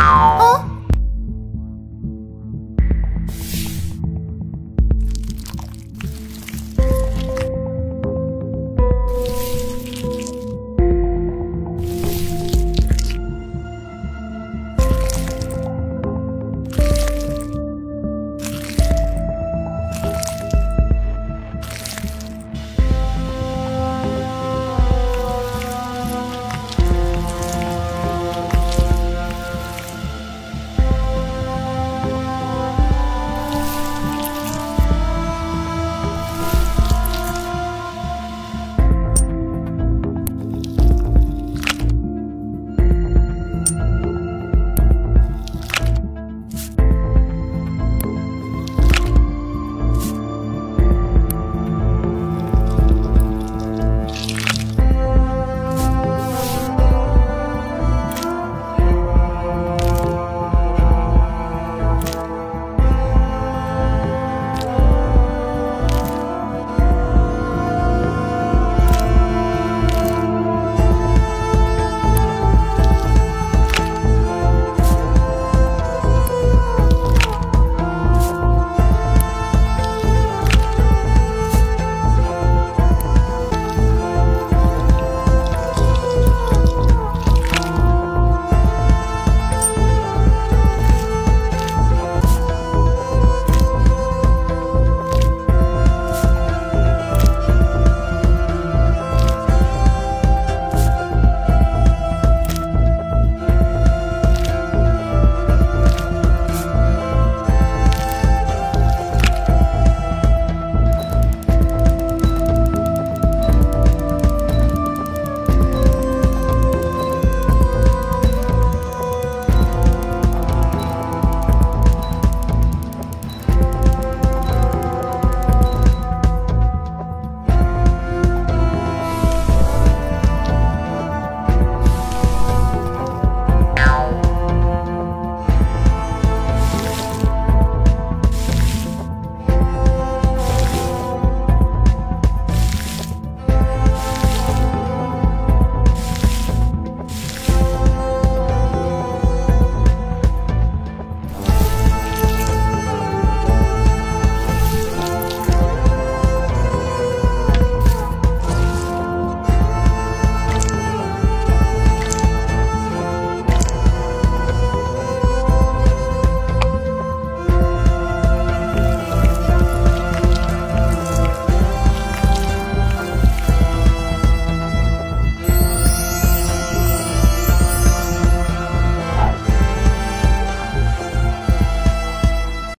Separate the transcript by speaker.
Speaker 1: Oh,